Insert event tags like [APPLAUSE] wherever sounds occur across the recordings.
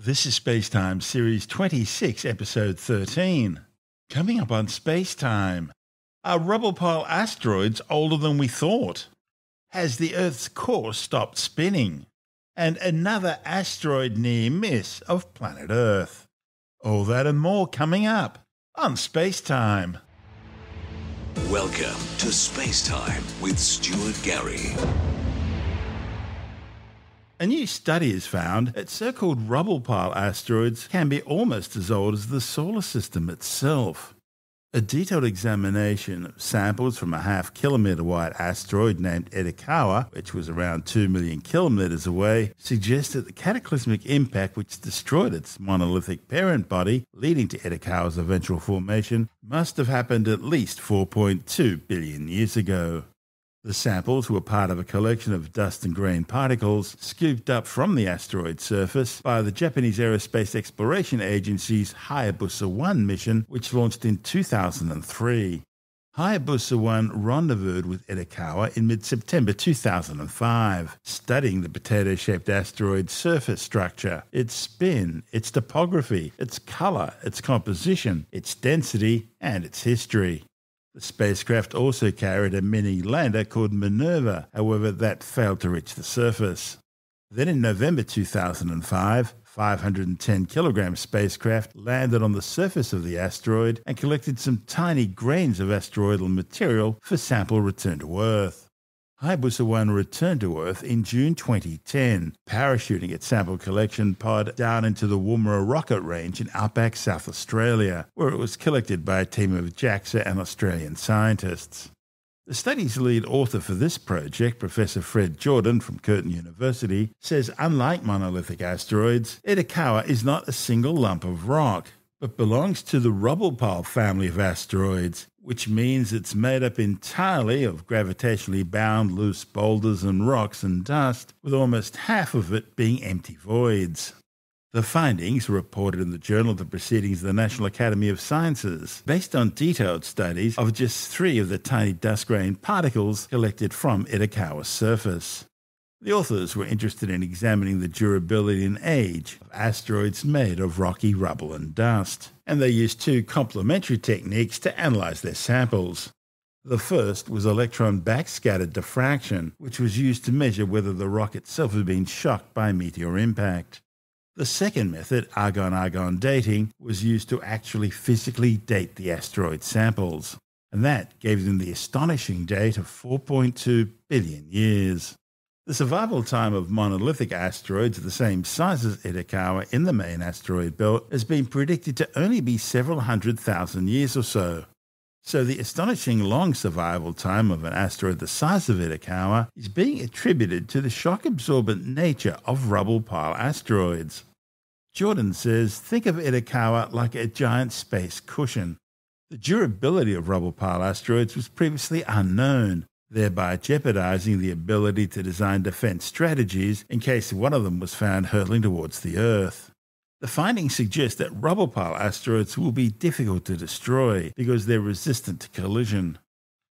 This is Spacetime Series 26, Episode 13. Coming up on Spacetime. Are rubble pile asteroids older than we thought? Has the Earth's core stopped spinning? And another asteroid near miss of planet Earth. All that and more coming up on Spacetime. Welcome to Spacetime with Stuart Gary. A new study has found that so-called rubble pile asteroids can be almost as old as the solar system itself. A detailed examination of samples from a half kilometre wide asteroid named Itokawa, which was around 2 million kilometres away, suggests that the cataclysmic impact which destroyed its monolithic parent body, leading to Itokawa's eventual formation, must have happened at least 4.2 billion years ago. The samples were part of a collection of dust and grain particles scooped up from the asteroid surface by the Japanese Aerospace Exploration Agency's Hayabusa 1 mission, which launched in 2003. Hayabusa 1 rendezvoused with Itokawa in mid September 2005, studying the potato shaped asteroid's surface structure, its spin, its topography, its colour, its composition, its density, and its history. The spacecraft also carried a mini lander called Minerva, however, that failed to reach the surface. Then in November 2005, 510 kilogram spacecraft landed on the surface of the asteroid and collected some tiny grains of asteroidal material for sample return to Earth. Hayabusa 1 returned to Earth in June 2010, parachuting its sample collection pod down into the Woomera rocket range in outback South Australia, where it was collected by a team of JAXA and Australian scientists. The study's lead author for this project, Professor Fred Jourdan from Curtin University, says unlike monolithic asteroids, Itokawa is not a single lump of rock, but belongs to the rubble pile family of asteroids, which means it's made up entirely of gravitationally bound loose boulders and rocks and dust, with almost half of it being empty voids. The findings were reported in the Journal of the Proceedings of the National Academy of Sciences, based on detailed studies of just three of the tiny dust grain particles collected from Itokawa's surface. The authors were interested in examining the durability and age of asteroids made of rocky rubble and dust, and they used two complementary techniques to analyze their samples. The first was electron backscatter diffraction, which was used to measure whether the rock itself had been shocked by meteor impact. The second method, argon argon dating, was used to actually physically date the asteroid samples, and that gave them the astonishing date of 4.2 billion years. The survival time of monolithic asteroids the same size as Itokawa in the main asteroid belt has been predicted to only be several hundred thousand years or so. So the astonishing long survival time of an asteroid the size of Itokawa is being attributed to the shock absorbent nature of rubble pile asteroids. Jourdan says think of Itokawa like a giant space cushion. The durability of rubble pile asteroids was previously unknown, thereby jeopardizing the ability to design defense strategies in case one of them was found hurtling towards the Earth. The findings suggest that rubble pile asteroids will be difficult to destroy because they're resistant to collision.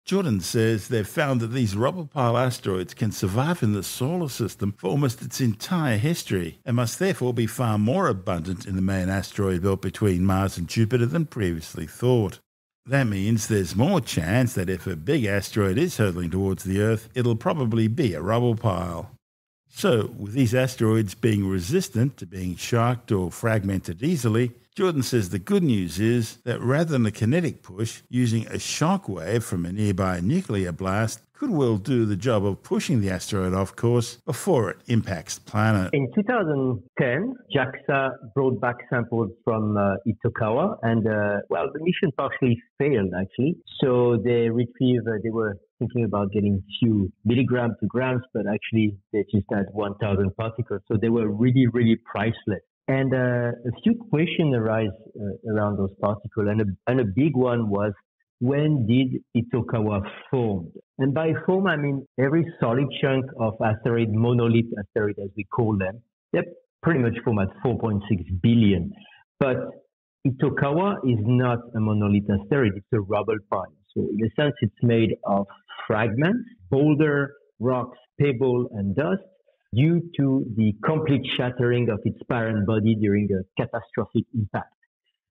Jourdan says they've found that these rubble pile asteroids can survive in the solar system for almost its entire history and must therefore be far more abundant in the main asteroid belt between Mars and Jupiter than previously thought. That means there's more chance that if a big asteroid is hurtling towards the Earth, it'll probably be a rubble pile. So, with these asteroids being resistant to being shocked or fragmented easily, Jourdan says the good news is that rather than a kinetic push, using a shock wave from a nearby nuclear blast could well do the job of pushing the asteroid off course before it impacts the planet. In 2010, JAXA brought back samples from uh, Itokawa, and uh, well, the mission partially failed actually. So they retrieved, uh, they were thinking about getting few milligrams to grams, but actually they just had 1,000 particles. So they were really, really priceless. And uh, a few questions arise uh, around those particles, and a, and a big one was when did Itokawa form? And by form, I mean every solid chunk of asteroid, monolith asteroid as we call them, they pretty much form at 4.6 billion. But Itokawa is not a monolith asteroid, it's a rubble pile. So in a sense, it's made of fragments, boulder, rocks, pebble, and dust. Due to the complete shattering of its parent body during a catastrophic impact.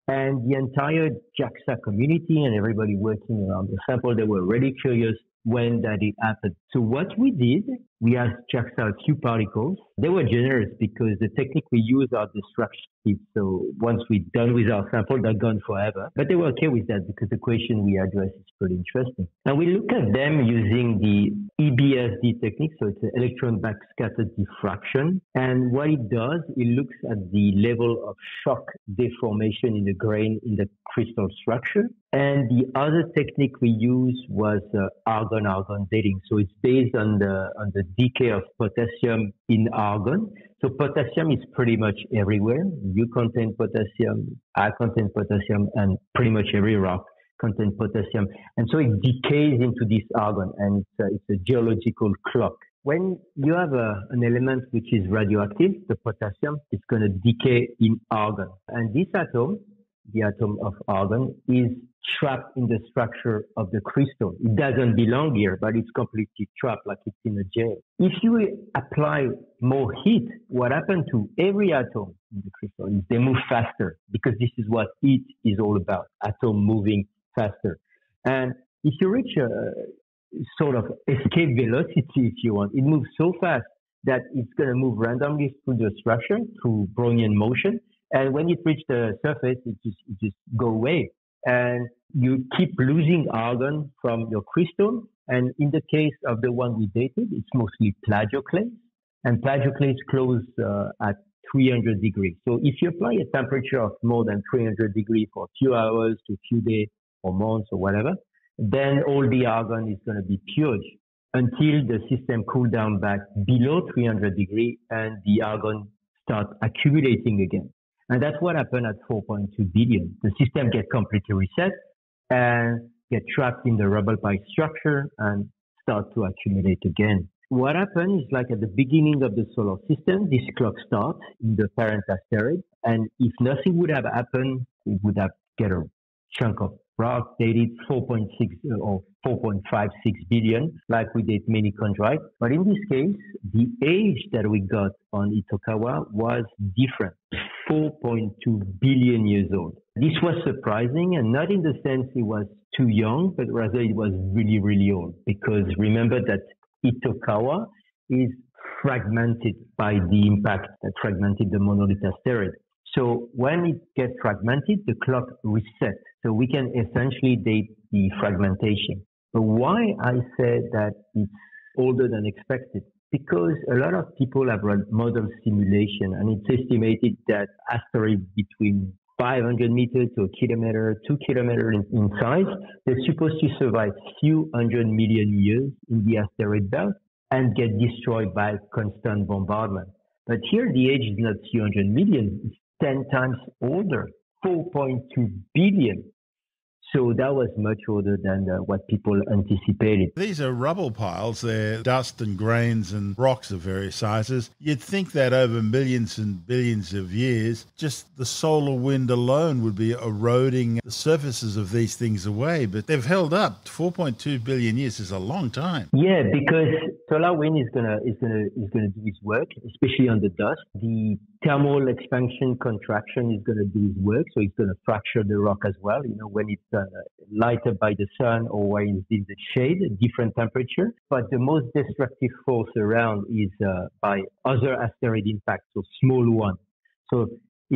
And the entire JAXA community and everybody working around the sample, they were really curious when that it happened. So what we did, we asked JAXA a few particles. They were generous because the technique we use are destructive. So once we're done with our sample, they're gone forever. But they were okay with that because the question we address is pretty interesting. And we look at them using the EBSD technique. So it's an electron backscatter diffraction. And what it does, it looks at the level of shock deformation in the grain in the crystal structure. And the other technique we use was uh, argon-argon dating. So it's based on the on the decay of potassium in argon. So potassium is pretty much everywhere. You contain potassium, I contain potassium, and pretty much every rock contains potassium. And so it decays into this argon, and it's a, it's a geological clock. When you have a, an element which is radioactive, the potassium, is going to decay in argon. And this atom, the atom of argon, is trapped in the structure of the crystal. It doesn't belong here, but it's completely trapped like it's in a jail. If you apply more heat, what happens to every atom in the crystal is they move faster because this is what heat is all about, atom moving faster. And if you reach a sort of escape velocity, if you want, it moves so fast that it's going to move randomly through the structure through Brownian motion. And when it reaches the surface, it just, it just go away and you keep losing argon from your crystal. And in the case of the one we dated, it's mostly plagioclase, and plagioclase close uh, at 300 degrees. So if you apply a temperature of more than 300 degrees for a few hours to a few days or months or whatever, then all the argon is going to be purged until the system cool down back below 300 degrees and the argon start accumulating again. And that's what happened at 4.2 billion. The system gets completely reset and get trapped in the rubble pile structure and start to accumulate again. What happened is like at the beginning of the solar system, this clock starts in the parent asteroid. And if nothing would have happened, it would have get a chunk of rock dated 4.6 or 4.56 billion, like we did many chondrites. But in this case, the age that we got on Itokawa was different. 4.2 billion years old. This was surprising and not in the sense it was too young, but rather it was really, really old. Because remember that Itokawa is fragmented by the impact that fragmented the monolith asteroid. So when it gets fragmented, the clock resets. So we can essentially date the fragmentation. But why I say that it's older than expected? Because a lot of people have run model simulation and it's estimated that asteroids between 500 meters to a kilometer, two kilometers in, in, size, they're supposed to survive few hundred million years in the asteroid belt and get destroyed by constant bombardment. But here the age is not few hundred million, it's 10 times older, 4.2 billion. So that was much older than uh, what people anticipated. These are rubble piles. They're dust and grains and rocks of various sizes. You'd think that over millions and billions of years, just the solar wind alone would be eroding the surfaces of these things away. But they've held up. 4.2 billion years is a long time. Yeah, because solar wind is gonna is gonna is gonna do its work, especially on the dust. The thermal expansion contraction is gonna do its work, so it's gonna fracture the rock as well. You know, when it's uh, lighted by the sun or when it's in the shade, different temperature. But the most destructive force around is uh, by other asteroid impacts, so small ones. So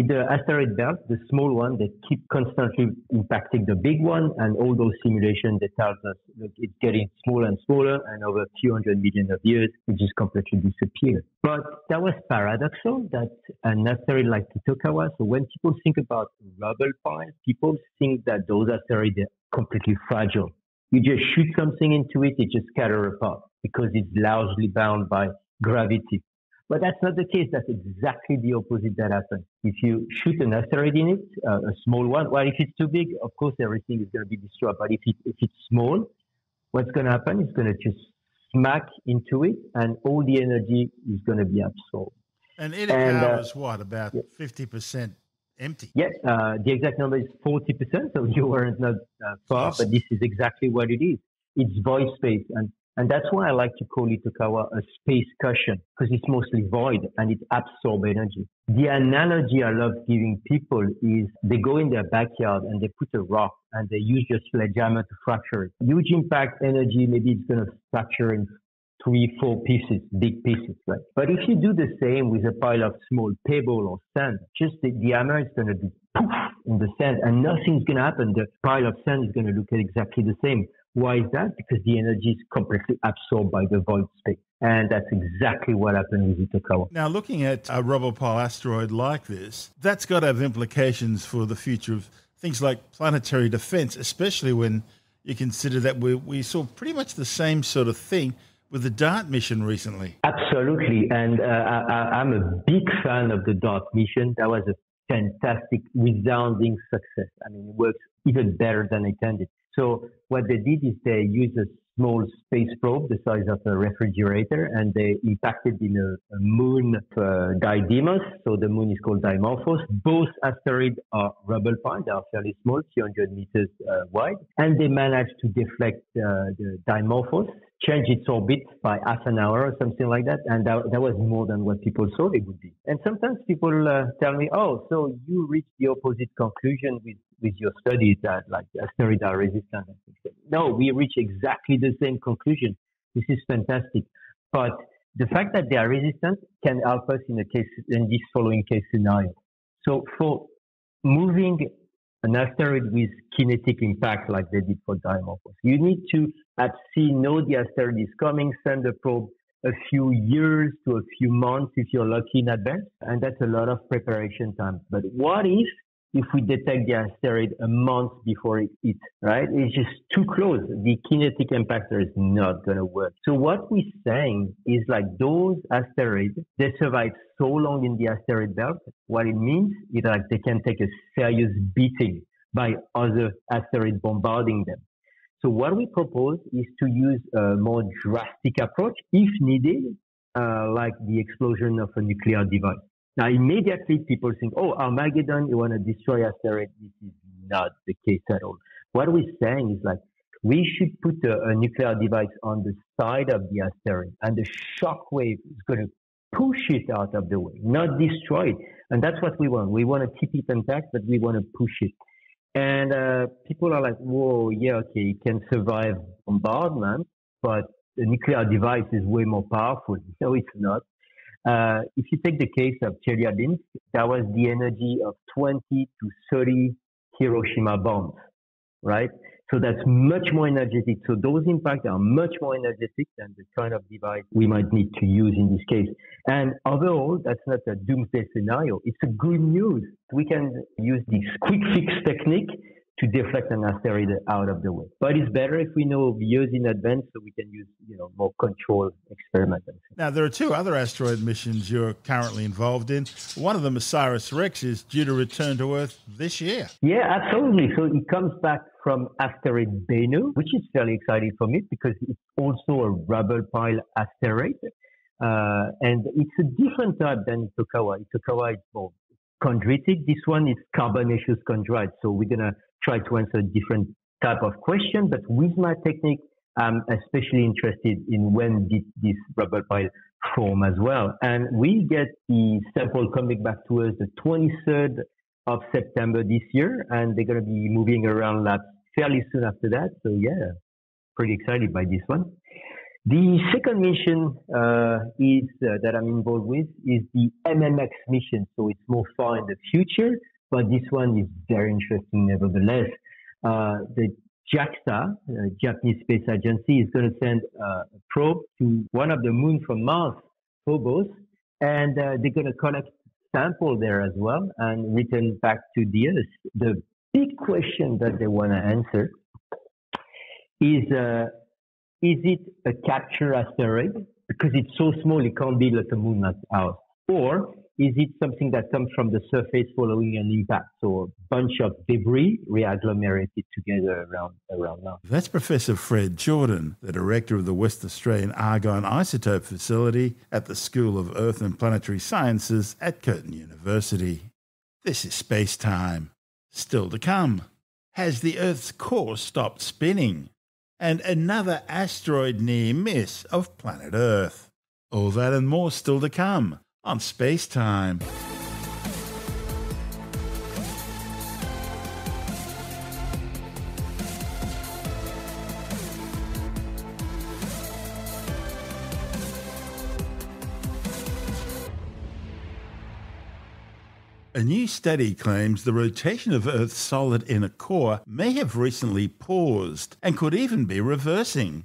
the asteroid belt, the small one that keep constantly impacting the big one, and all those simulations that tells us look, it's getting smaller and smaller, and over a few hundred million of years, it just completely disappeared. But that was paradoxal that an asteroid like Itokawa, so when people think about rubble piles, people think that those asteroids are completely fragile. You just shoot something into it, it just scatter apart because it's largely bound by gravity. But that's not the case. That's exactly the opposite that happens. If you shoot an asteroid in it, uh, a small one, well, if it's too big, of course, everything is going to be destroyed. But if, it, if it's small, what's going to happen is going to just smack into it and all the energy is going to be absorbed. And it and, uh, is what, about yeah. 50% empty? Yes, uh, the exact number is 40%, so [LAUGHS] you weren't not uh, far, awesome. but this is exactly what it is. It's void space. And And that's why I like to call Itokawa a space cushion because it's mostly void and it absorbs energy. The analogy I love giving people is they go in their backyard and they put a rock and they use your sledgehammer to fracture it. Huge impact energy, maybe it's going to fracture in three, four pieces, big pieces, right? But if you do the same with a pile of small pebble or sand, just the, the hammer is going to do poof in the sand and nothing's going to happen. The pile of sand is going to look exactly the same. Why is that? Because the energy is completely absorbed by the void space. And that's exactly what happened with Itokawa. Now, looking at a rubble pile asteroid like this, that's got to have implications for the future of things like planetary defense, especially when you consider that we, we saw pretty much the same sort of thing with the DART mission recently. Absolutely. And uh, I, am a big fan of the DART mission. That was a fantastic, resounding success. I mean, it works even better than intended. So what they did is they used a small space probe the size of a refrigerator and they impacted in a, a moon uh, Didymos. So the moon is called Dimorphos. Both asteroids are rubble pile. They are fairly small, 300 meters uh, wide. And they managed to deflect uh, the Dimorphos change its orbit by half an hour or something like that. And that, that was more than what people thought it would be. And sometimes people uh, tell me, oh, so you reached the opposite conclusion with, with your studies that like asteroids are resistant. No, we reach exactly the same conclusion. This is fantastic. But the fact that they are resistant can help us in a case in this following case scenario. So for moving an asteroid with kinetic impact like they did for Dimorphos. You need to at sea know the asteroid is coming, send a probe a few years to a few months if you're lucky in advance, and that's a lot of preparation time. But what if if we detect the asteroid a month before it hits, right? It's just too close. The kinetic impactor is not going to work. So what we're saying is like those asteroids, they survive so long in the asteroid belt. What it means is like they can take a serious beating by other asteroids bombarding them. So what we propose is to use a more drastic approach if needed, uh, like the explosion of a nuclear device. Now, immediately people think, oh, Armageddon, you want to destroy asteroids. This is not the case at all. What we're saying is like, we should put a, a nuclear device on the side of the asteroid and the shock wave is going to push it out of the way, not destroy it. And that's what we want. We want to keep it intact, but we want to push it. And uh, people are like, whoa, yeah, okay, it can survive bombardment, but the nuclear device is way more powerful. No, it's not. Uh, if you take the case of Chelyabinsk, that was the energy of 20 to 30 Hiroshima bombs, right? So that's much more energetic. So those impacts are much more energetic than the kind of device we might need to use in this case. And overall, that's not a doomsday scenario. It's a good news. We can use this quick fix technique to deflect an asteroid out of the way. But it's better if we know years in advance so we can use, you know, more controlled experiments. Now, there are two other asteroid missions you're currently involved in. One of them, OSIRIS-REx, is due to return to Earth this year. Yeah, absolutely. So it comes back from asteroid Bennu, which is fairly exciting for me because it's also a rubble pile asteroid. Uh, and it's a different type than Itokawa. Itokawa is more chondritic. This one is carbonaceous chondrite. So we're going to try to answer different type of question. But with my technique, I'm especially interested in when did this rubble pile form as well. And we get the sample coming back to us the 23rd of September this year, and they're going to be moving around labs fairly soon after that. So yeah, pretty excited by this one. The second mission uh, is uh, that I'm involved with is the MMX mission. So it's more far in the future, but this one is very interesting nevertheless. Uh, the JAXA, uh, Japanese Space Agency, is going to send uh, a probe to one of the moons from Mars, Phobos, and uh, they're going to collect sample there as well and return back to the Earth. The big question that they want to answer is is it a capture asteroid? Because it's so small, it can't be like a moon ours. Or is it something that comes from the surface following an impact? So a bunch of debris reagglomerated together around around now. That's Professor Fred Jourdan, the director of the West Australian Argon Isotope Facility at the School of Earth and Planetary Sciences at Curtin University. This is Space Time. Still to come. Has the Earth's core stopped spinning? And another asteroid near miss of planet Earth. All that and more still to come on Space Time. A new study claims the rotation of Earth's solid inner core may have recently paused and could even be reversing.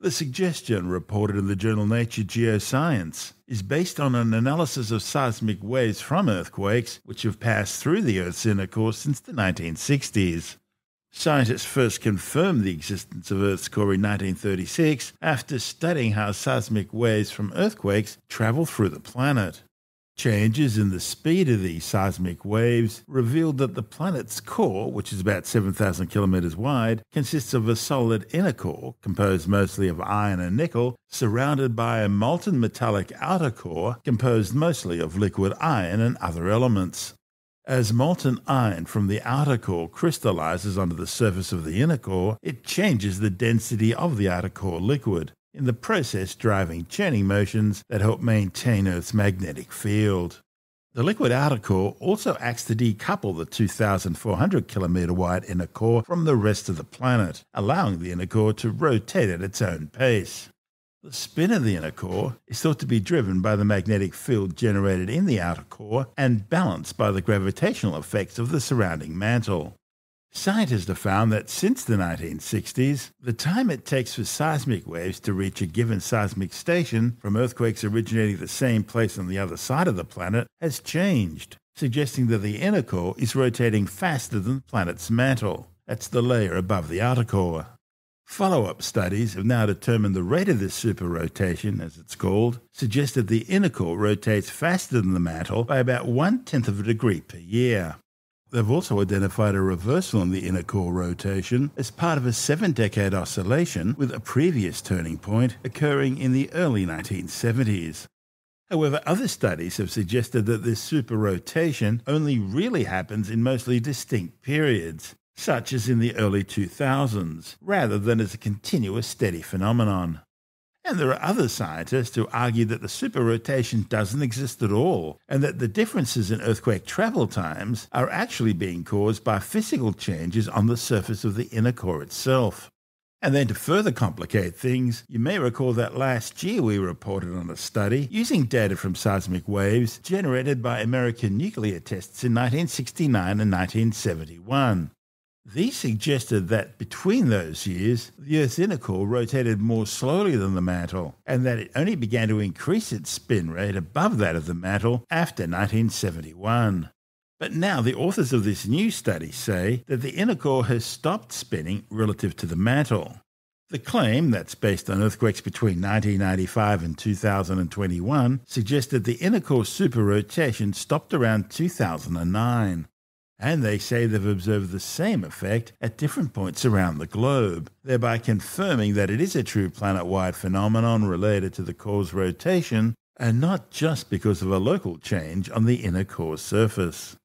The suggestion, reported in the journal Nature Geoscience, is based on an analysis of seismic waves from earthquakes which have passed through the Earth's inner core since the 1960s. Scientists first confirmed the existence of Earth's core in 1936 after studying how seismic waves from earthquakes travel through the planet. Changes in the speed of these seismic waves revealed that the planet's core, which is about 7,000 kilometers wide, consists of a solid inner core, composed mostly of iron and nickel, surrounded by a molten metallic outer core, composed mostly of liquid iron and other elements. As molten iron from the outer core crystallizes onto the surface of the inner core, it changes the density of the outer core liquid in the process driving churning motions that help maintain Earth's magnetic field. The liquid outer core also acts to decouple the 2,400 kilometer wide inner core from the rest of the planet, allowing the inner core to rotate at its own pace. The spin of the inner core is thought to be driven by the magnetic field generated in the outer core and balanced by the gravitational effects of the surrounding mantle. Scientists have found that since the 1960s, the time it takes for seismic waves to reach a given seismic station from earthquakes originating the same place on the other side of the planet has changed, suggesting that the inner core is rotating faster than the planet's mantle. That's the layer above the outer core. Follow up studies have now determined the rate of this super rotation, as it's called, suggests that the inner core rotates faster than the mantle by about one tenth of a degree per year. They've also identified a reversal in the inner core rotation as part of a seven decade oscillation with a previous turning point occurring in the early 1970s. However, other studies have suggested that this super rotation only really happens in mostly distinct periods, such as in the early 2000s, rather than as a continuous steady phenomenon. And there are other scientists who argue that the superrotation doesn't exist at all, and that the differences in earthquake travel times are actually being caused by physical changes on the surface of the inner core itself. And then to further complicate things, you may recall that last year we reported on a study using data from seismic waves generated by American nuclear tests in 1969 and 1971. These suggested that between those years, the Earth's inner core rotated more slowly than the mantle, and that it only began to increase its spin rate above that of the mantle after 1971. But now the authors of this new study say that the inner core has stopped spinning relative to the mantle. The claim, that's based on earthquakes between 1995 and 2021, suggested the inner core superrotation stopped around 2009 and they say they've observed the same effect at different points around the globe, thereby confirming that it is a true planet wide phenomenon related to the core's rotation and not just because of a local change on the inner core surface.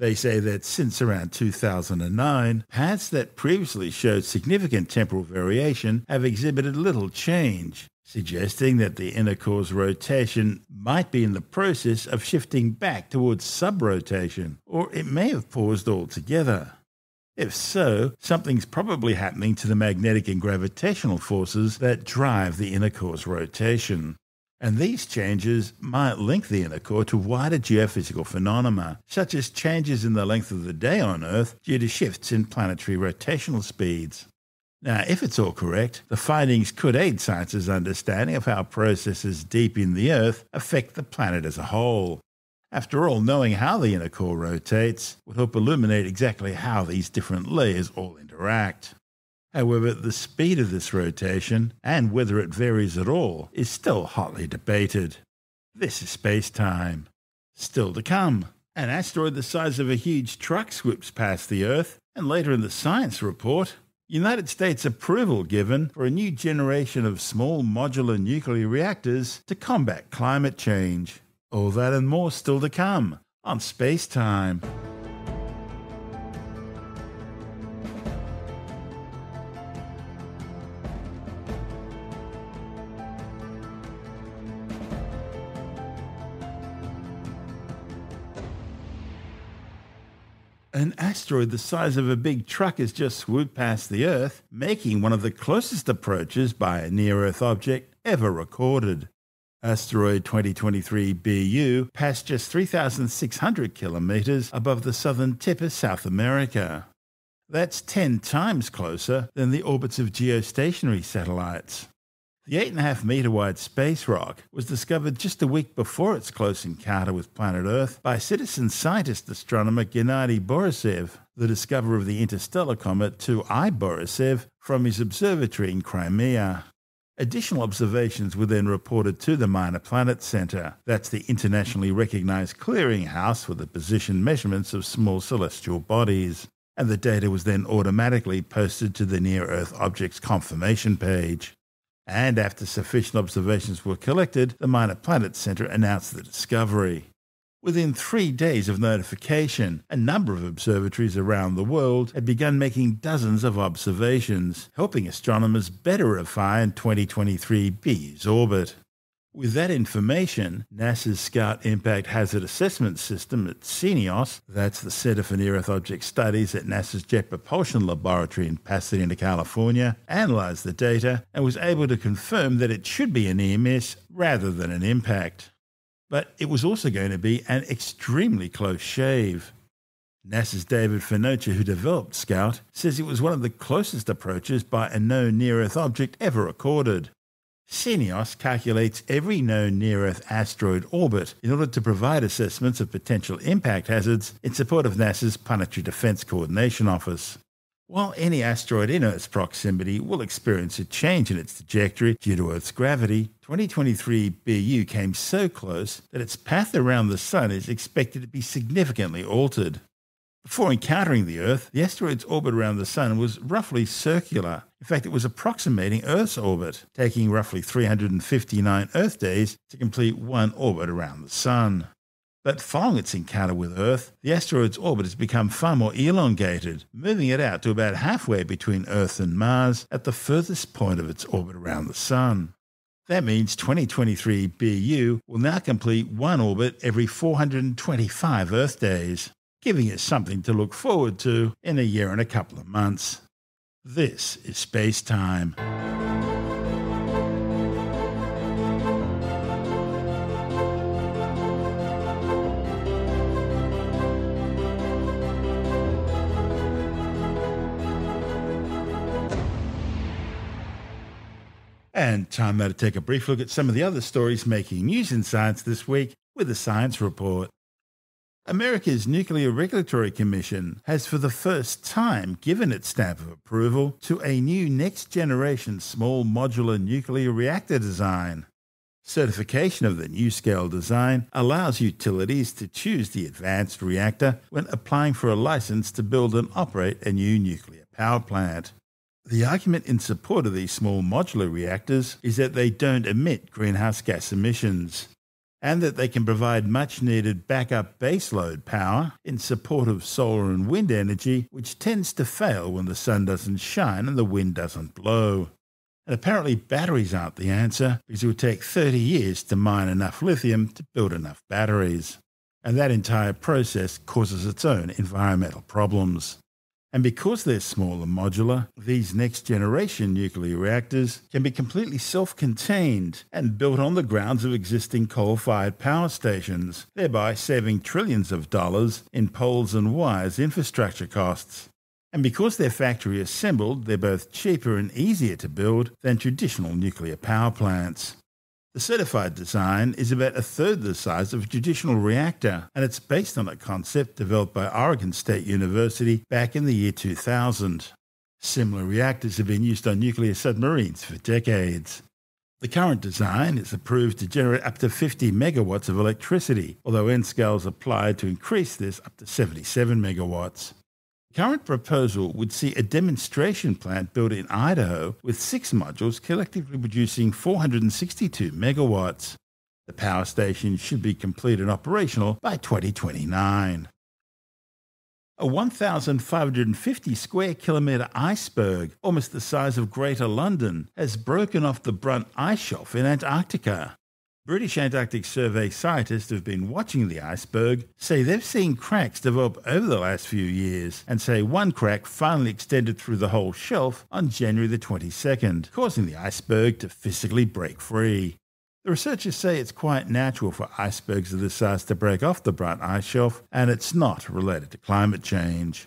They say that since around 2009, paths that previously showed significant temporal variation have exhibited little change, suggesting that the inner core's rotation might be in the process of shifting back towards subrotation, or it may have paused altogether. If so, something's probably happening to the magnetic and gravitational forces that drive the inner core's rotation. And these changes might link the inner core to wider geophysical phenomena, such as changes in the length of the day on Earth due to shifts in planetary rotational speeds. Now, if it's all correct, the findings could aid science's understanding of how processes deep in the Earth affect the planet as a whole. After all, knowing how the inner core rotates would help illuminate exactly how these different layers all interact. However, the speed of this rotation, and whether it varies at all, is still hotly debated. This is space time. Still to come. An asteroid the size of a huge truck swoops past the Earth, and later in the science report, United States approval given for a new generation of small modular nuclear reactors to combat climate change. All that and more still to come on Space Time. An asteroid the size of a big truck has just swooped past the Earth, making one of the closest approaches by a near Earth object ever recorded. Asteroid 2023 BU passed just 3,600 kilometres above the southern tip of South America. That's 10 times closer than the orbits of geostationary satellites. The 8.5 metre wide space rock was discovered just a week before its close encounter with planet Earth by citizen scientist astronomer Gennady Borisov, the discoverer of the interstellar comet 2I Borisov from his observatory in Crimea. Additional observations were then reported to the Minor Planet Center. That's the internationally recognized clearinghouse for the position measurements of small celestial bodies. And the data was then automatically posted to the Near Earth Objects Confirmation page. And after sufficient observations were collected, the Minor Planet Center announced the discovery. Within three days of notification, a number of observatories around the world had begun making dozens of observations, helping astronomers better refine 2023 BU's orbit. With that information, NASA's Scout Impact Hazard Assessment System at CNEOS, that's the Center for Near Earth Object Studies at NASA's Jet Propulsion Laboratory in Pasadena, California, analyzed the data and was able to confirm that it should be a near miss rather than an impact but it was also going to be an extremely close shave. NASA's Davide Farnocchia, who developed Scout, says it was one of the closest approaches by a known near Earth object ever recorded. CNEOS calculates every known near Earth asteroid orbit in order to provide assessments of potential impact hazards in support of NASA's Planetary Defense Coordination Office. While any asteroid in Earth's proximity will experience a change in its trajectory due to Earth's gravity, 2023 BU came so close that its path around the Sun is expected to be significantly altered. Before encountering the Earth, the asteroid's orbit around the Sun was roughly circular. In fact, it was approximating Earth's orbit, taking roughly 359 Earth days to complete one orbit around the Sun. But following its encounter with Earth, the asteroid's orbit has become far more elongated, moving it out to about halfway between Earth and Mars at the furthest point of its orbit around the Sun. That means 2023 BU will now complete one orbit every 425 Earth days, giving us something to look forward to in a year and a couple of months. This is Space Time. And time now to take a brief look at some of the other stories making news in science this week with the Science Report. America's Nuclear Regulatory Commission has for the first time given its stamp of approval to a new next generation small modular nuclear reactor design. Certification of the NuScale design allows utilities to choose the advanced reactor when applying for a license to build and operate a new nuclear power plant. The argument in support of these small modular reactors is that they don't emit greenhouse gas emissions and that they can provide much needed backup baseload power in support of solar and wind energy, which tends to fail when the sun doesn't shine and the wind doesn't blow. And apparently, batteries aren't the answer because it would take 30 years to mine enough lithium to build enough batteries. And that entire process causes its own environmental problems. And because they're small and modular, these next generation nuclear reactors can be completely self contained and built on the grounds of existing coal fired power stations, thereby saving trillions of dollars in poles and wires infrastructure costs. And because they're factory assembled, they're both cheaper and easier to build than traditional nuclear power plants. The certified design is about a third the size of a traditional reactor, and it's based on a concept developed by Oregon State University back in the year 2000. Similar reactors have been used on nuclear submarines for decades. The current design is approved to generate up to 50 megawatts of electricity, although NuScale is applied to increase this up to 77 megawatts. Current proposal would see a demonstration plant built in Idaho with six modules collectively producing 462 megawatts. The power station should be complete and operational by 2029. A 1,550 square kilometre iceberg, almost the size of Greater London, has broken off the Brunt ice shelf in Antarctica. British Antarctic Survey scientists who've been watching the iceberg say they've seen cracks develop over the last few years and say one crack finally extended through the whole shelf on January the 22nd, causing the iceberg to physically break free. The researchers say it's quite natural for icebergs of this size to break off the Brunt ice shelf and it's not related to climate change.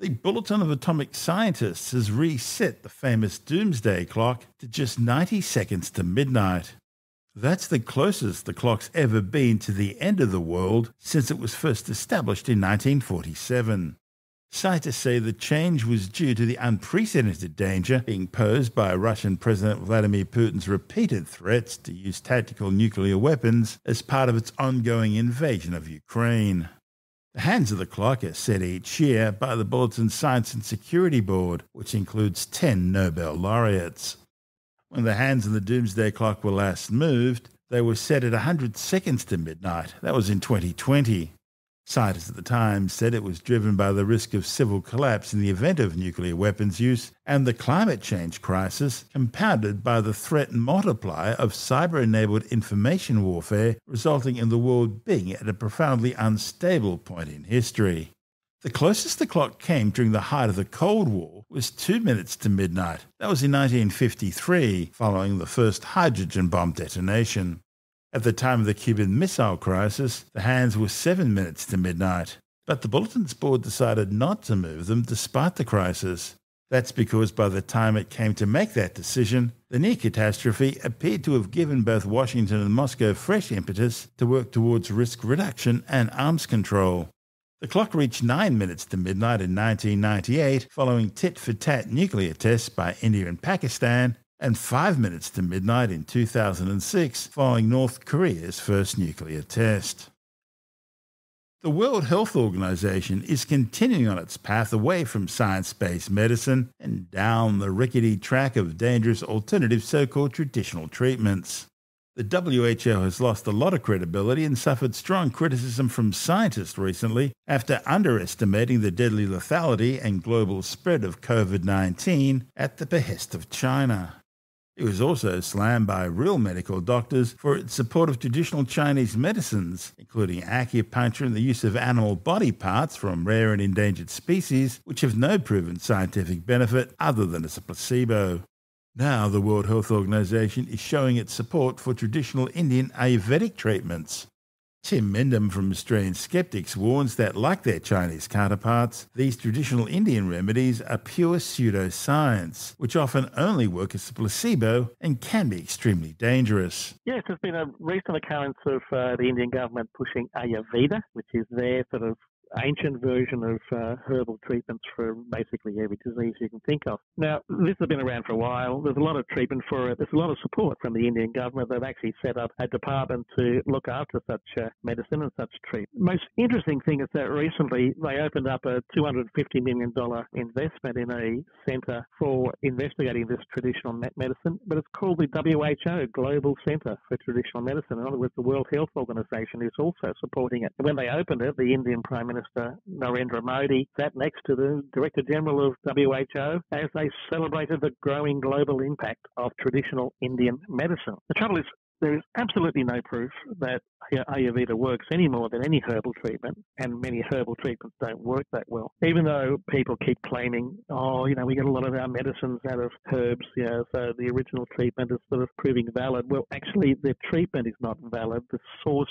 The Bulletin of Atomic Scientists has reset the famous doomsday clock to just 90 seconds to midnight. That's the closest the clock's ever been to the end of the world since it was first established in 1947. Scientists say the change was due to the unprecedented danger being posed by Russian President Vladimir Putin's repeated threats to use tactical nuclear weapons as part of its ongoing invasion of Ukraine. The hands of the clock are set each year by the Bulletin Science and Security Board, which includes 10 Nobel laureates. When the hands of the doomsday clock were last moved, they were set at 100 seconds to midnight. That was in 2020. Scientists at the time said it was driven by the risk of civil collapse in the event of nuclear weapons use and the climate change crisis, compounded by the threat multiplier of cyber enabled information warfare, resulting in the world being at a profoundly unstable point in history. The closest the clock came during the height of the Cold War was two minutes to midnight. That was in 1953, following the first hydrogen bomb detonation. At the time of the Cuban Missile Crisis, the hands were seven minutes to midnight. But the Bulletin's board decided not to move them despite the crisis. That's because by the time it came to make that decision, the near catastrophe appeared to have given both Washington and Moscow fresh impetus to work towards risk reduction and arms control. The clock reached nine minutes to midnight in 1998 following tit for tat nuclear tests by India and Pakistan, and five minutes to midnight in 2006 following North Korea's first nuclear test. The World Health Organization is continuing on its path away from science based medicine and down the rickety track of dangerous alternative so called traditional treatments. The WHO has lost a lot of credibility and suffered strong criticism from scientists recently after underestimating the deadly lethality and global spread of COVID 19 at the behest of China. It was also slammed by real medical doctors for its support of traditional Chinese medicines, including acupuncture and the use of animal body parts from rare and endangered species, which have no proven scientific benefit other than as a placebo. Now, the World Health Organization is showing its support for traditional Indian Ayurvedic treatments. Tim Mendham from Australian Skeptics warns that, like their Chinese counterparts, these traditional Indian remedies are pure pseudoscience, which often only work as a placebo and can be extremely dangerous. Yes, there's been a recent occurrence of uh, the Indian government pushing Ayurveda, which is their sort of ancient version of uh, herbal treatments for basically every disease you can think of. Now, this has been around for a while. There's a lot of treatment for it. There's a lot of support from the Indian government. They've actually set up a department to look after such uh, medicine and such treatment. Most interesting thing is that recently they opened up a $250 million investment in a centre for investigating this traditional medicine, but it's called the WHO Global Centre for Traditional Medicine. In other words, the World Health Organization is also supporting it. When they opened it, the Indian Prime Minister Minister Narendra Modi sat next to the Director General of WHO as they celebrated the growing global impact of traditional Indian medicine. The trouble is, there is absolutely no proof that Ayurveda works any more than any herbal treatment, and many herbal treatments don't work that well. Even though people keep claiming, oh, you know, we get a lot of our medicines out of herbs, you know, so the original treatment is sort of proving valid. Well, actually, the treatment is not valid. The source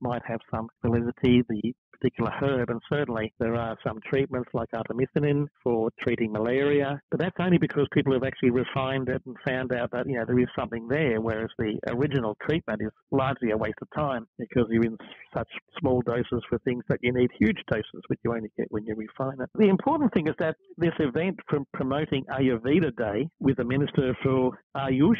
might have some validity. The particular herb, and certainly there are some treatments like artemisinin for treating malaria, but that's only because people have actually refined it and found out that, you know, there is something there, whereas the original treatment is largely a waste of time because you're in such small doses for things that you need huge doses, which you only get when you refine it. The important thing is that this event from promoting Ayurveda Day with the Minister for Ayush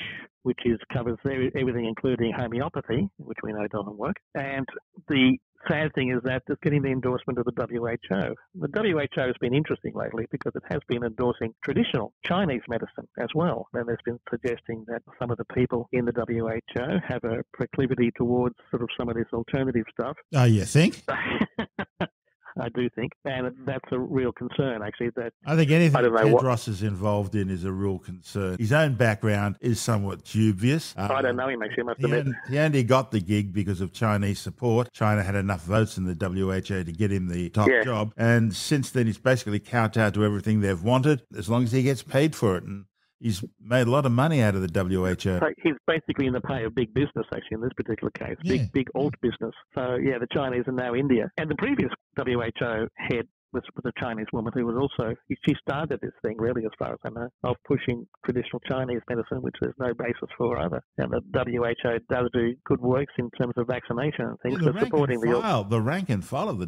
which is covers everything, including homeopathy, which we know doesn't work. And the sad thing is that it's getting the endorsement of the WHO. The WHO has been interesting lately because it has been endorsing traditional Chinese medicine as well. And there's been suggesting that some of the people in the WHO have a proclivity towards sort of some of this alternative stuff. Oh, you think? [LAUGHS] I do think, and that's a real concern actually. That I think anything I don't know Tedros what- is involved in is a real concern. His own background is somewhat dubious. I don't Um, know him actually. I must He, admit. on- he only got the gig because of Chinese support. China had enough votes in the WHO to get him the top Yeah. job. And since then, he's basically kowtowed to everything they've wanted as long as he gets paid for it. And he's made a lot of money out of the WHO. So he's basically in the pay of big business, actually, in this particular case, Yeah. big big alt business. So yeah, the Chinese are now India, and the previous WHO head was, was a Chinese woman who was also she started this thing really, as far as I know, of pushing traditional Chinese medicine, which there's no basis for either. And the WHO does do good works in terms of vaccination and things, Yeah, the supporting and the file, the rank and file of the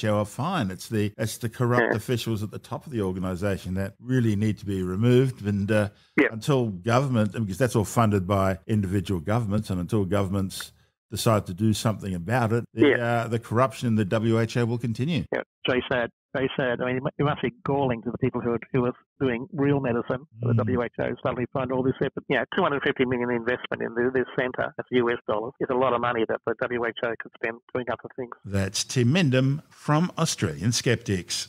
WHO are fine. It's the it's the corrupt Yeah. officials at the top of the organisation that really need to be removed. And uh, Yeah. until government, because that's all funded by individual governments, and until governments decide to do something about it, the, uh, the corruption in the WHO will continue. Yeah, very sad. Very sad. I mean, it mu- it must be galling to the people who are, who are doing real medicine. The Mm. WHO suddenly find all this effort. Yeah, 250 million investment in this centre, that's US dollars, is a lot of money that the WHO could spend doing other things. That's Tim Mendham from Australian Skeptics.